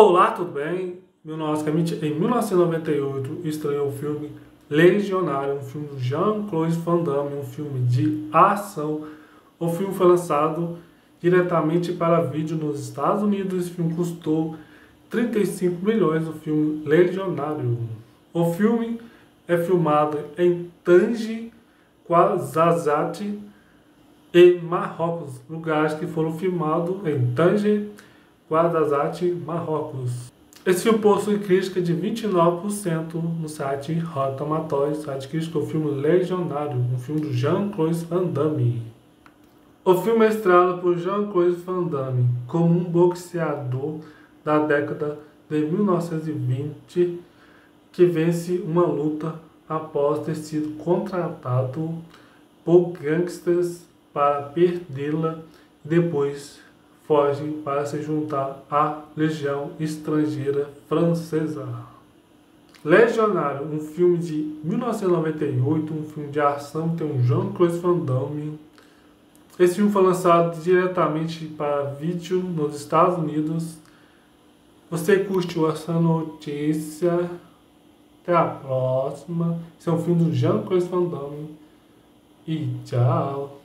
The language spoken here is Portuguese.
Olá, tudo bem? É. Em 1998 estreou o filme Legionário, um filme de Jean-Claude Van Damme, um filme de ação. O filme foi lançado diretamente para vídeo nos Estados Unidos. Esse filme custou 35 milhões, o filme Legionário. O filme é filmado em Tangi, Quazazate e Marrocos, lugares que foram filmados em Tanger, Guadazate, Marrocos. Esse filme possui crítica de 29% no site Rotten Tomatoes, site crítica do filme Legionário, um filme do Jean-Claude Van Damme. O filme é estrelado por Jean-Claude Van Damme como um boxeador da década de 1920 que vence uma luta após ter sido contratado por gangsters para perdê-la depois foge para se juntar à legião estrangeira francesa. Legionário, um filme de 1998, um filme de ação, tem um Jean-Claude Van Damme. Esse filme foi lançado diretamente para vídeo nos Estados Unidos. Você curtiu essa notícia? Até a próxima. Esse é um filme do Jean-Claude Van Damme. E tchau!